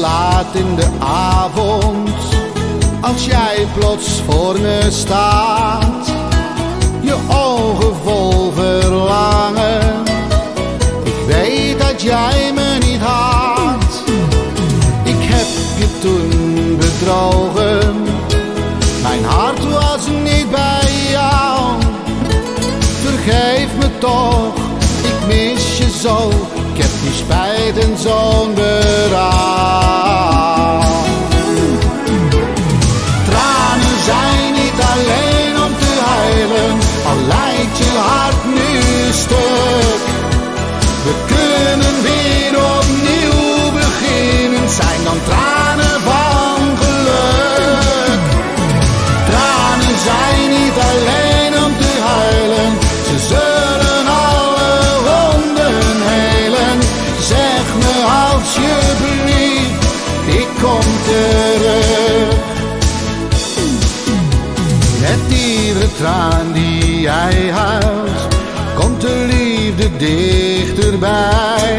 laat in de avond, als jij plots voor me staat, je ogen vol verlangen. Ik weet dat jij me niet haat. Ik heb je toen bedrogen, mijn hart was niet bij jou. Vergeef me toch, ik mis je zo. Ik heb die spijt en zo'n We kunnen weer opnieuw beginnen, zijn dan tranen van geluk. Tranen zijn niet alleen om te huilen, ze zullen alle wonden helen. Zeg me alsjeblieft, ik kom terug. Met iedere traan die jij huilt, dichterbij.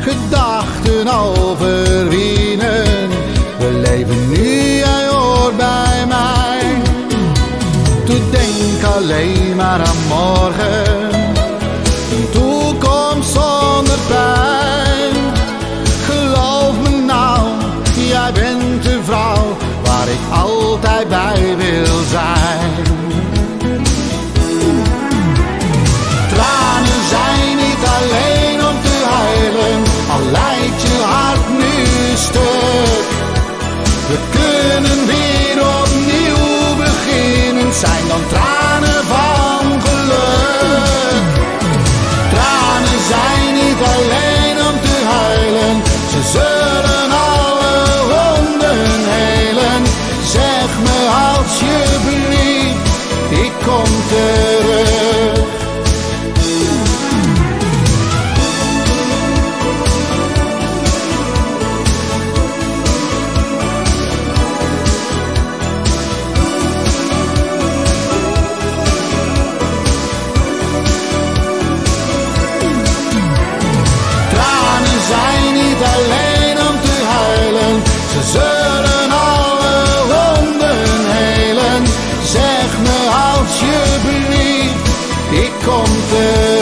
Gedachten overwinnen, we leven nu, jij hoort bij mij. Doe denk alleen maar aan morgen, helen. Zeg